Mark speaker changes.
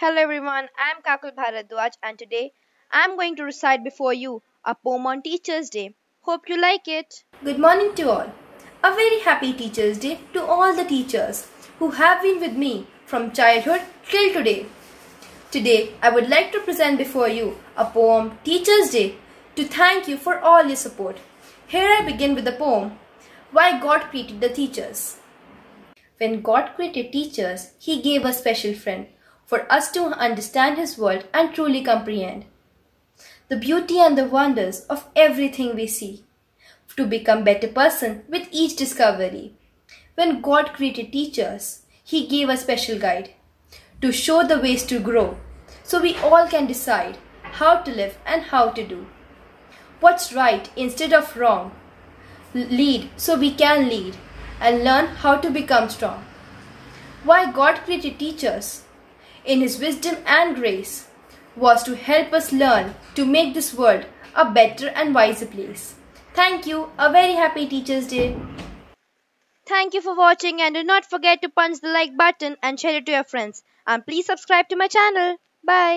Speaker 1: Hello everyone, I am Kakul Bharadwaj and today I am going to recite before you a poem on Teachers' Day. Hope you like it.
Speaker 2: Good morning to all. A very happy Teachers' Day to all the teachers who have been with me from childhood till today. Today I would like to present before you a poem Teachers' Day to thank you for all your support. Here I begin with the poem Why God Created the Teachers. When God created teachers, He gave a special friend for us to understand His world and truly comprehend the beauty and the wonders of everything we see, to become better person with each discovery. When God created teachers, He gave a special guide to show the ways to grow, so we all can decide how to live and how to do. What's right instead of wrong. Lead so we can lead and learn how to become strong. Why God created teachers, in His wisdom and grace, was to help us learn to make this world a better and wiser place. Thank you. A very happy Teachers' Day.
Speaker 1: Thank you for watching and do not forget to punch the like button and share it to your friends. And please subscribe to my channel. Bye.